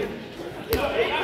Yeah.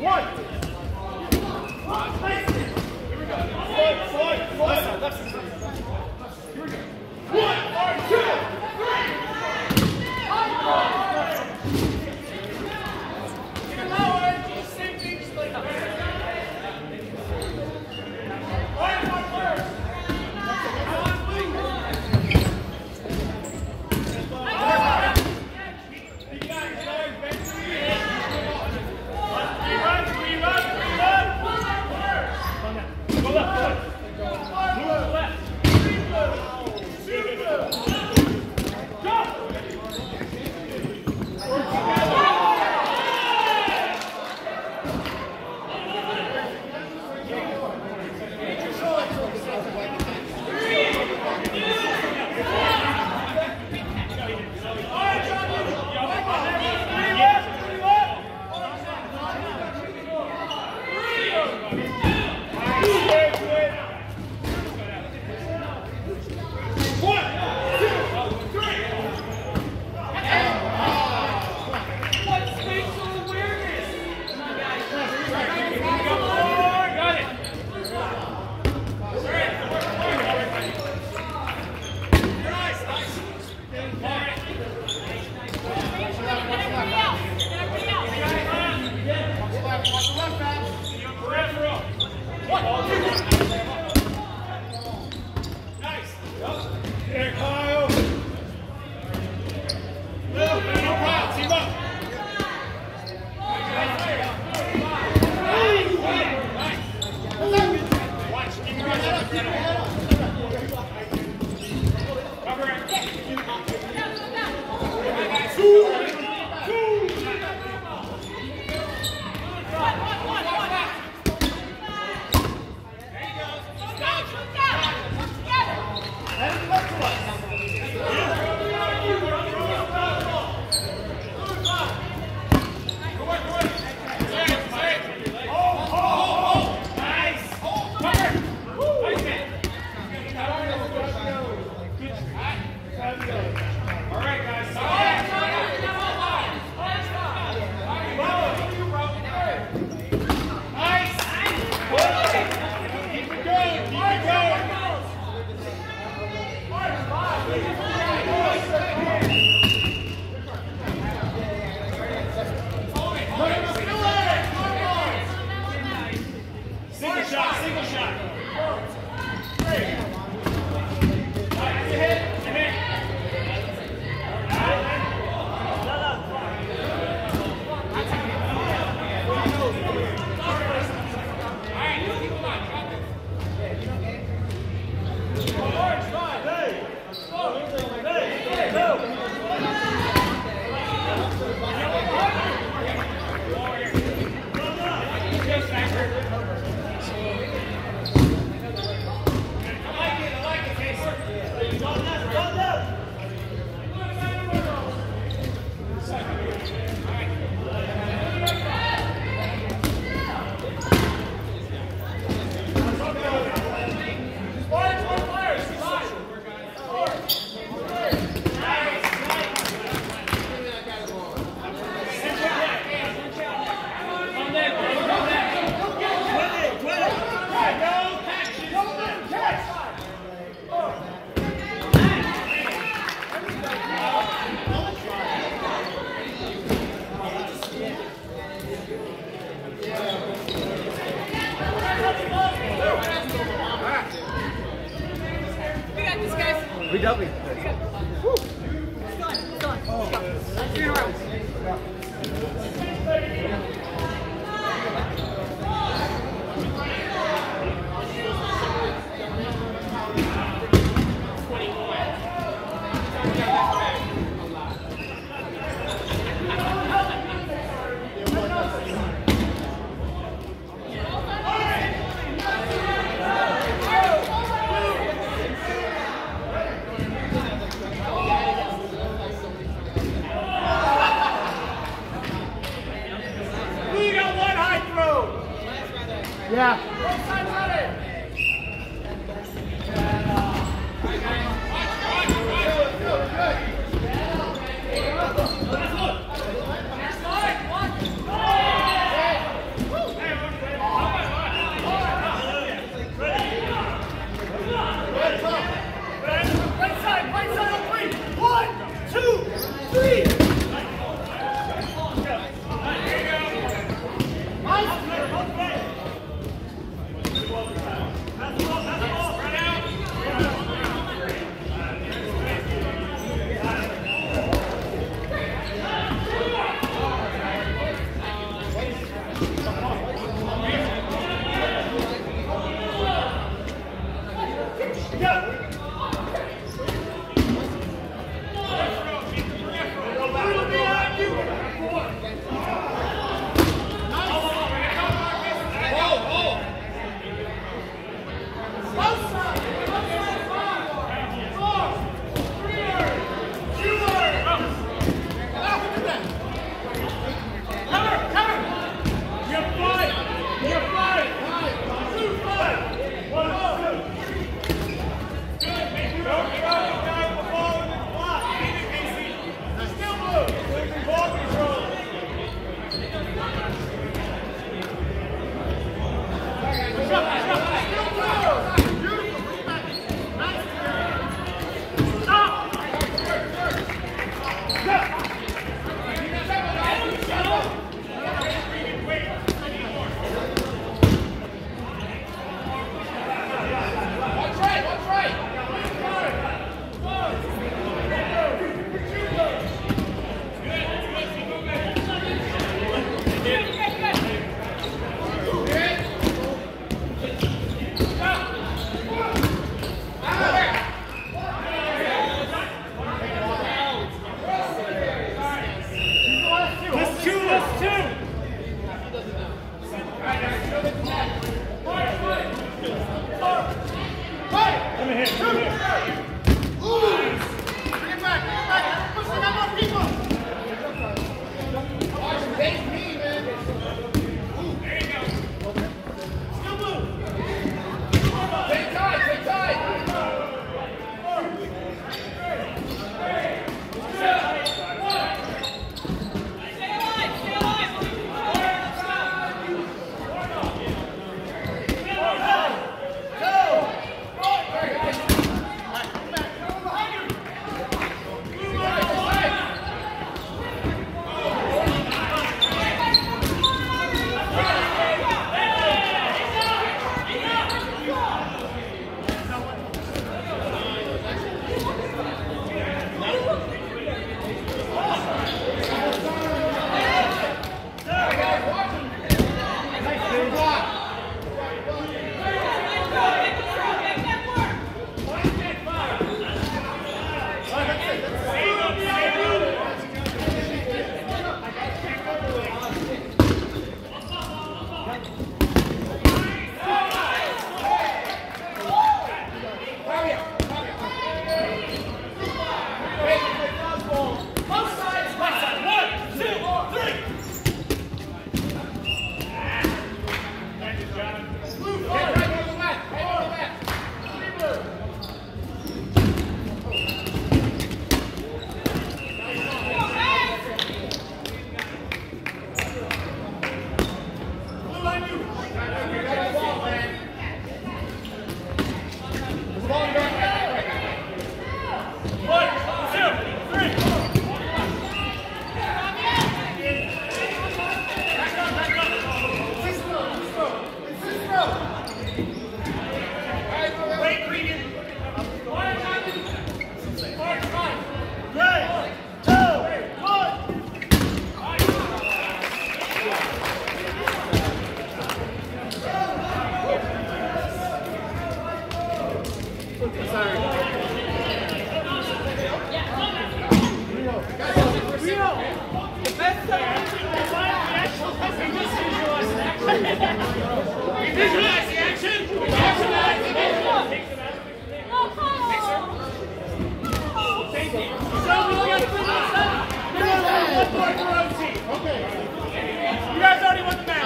One. Here we go. Slide, slide, slide.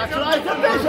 Ja, gelijk aan deze!